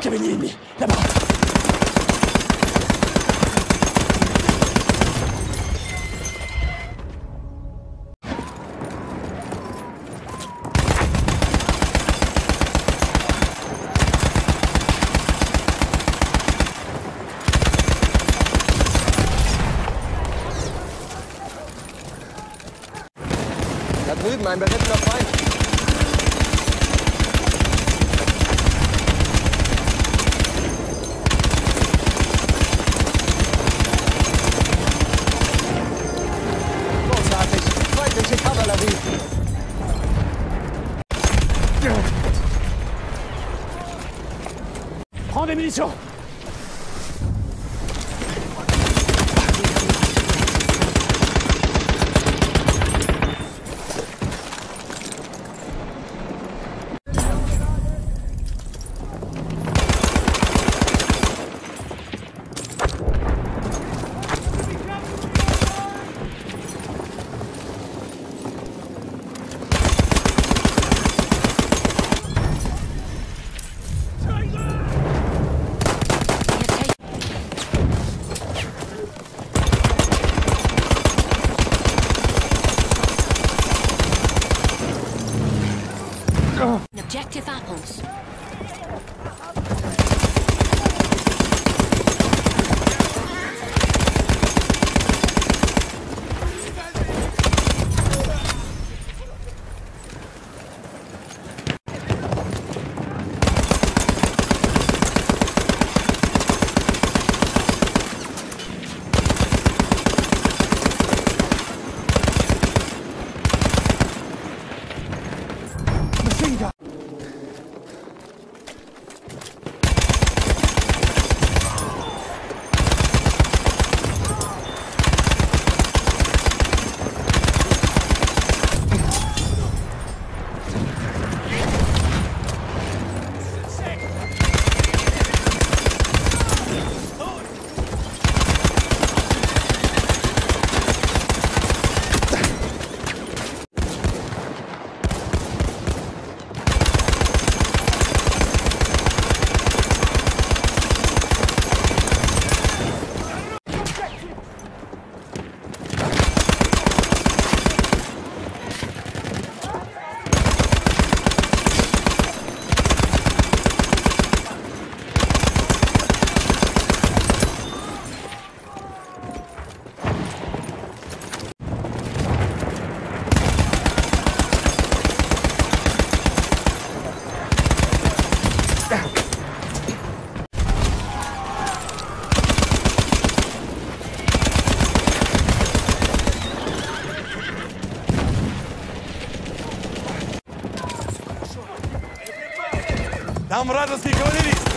J'avais Cavalier ennemi, là-bas Da drüben ein berittener Feind. Kavallerie. Prends des munitions Oh. Objective apples. Нам радостный кавалерист.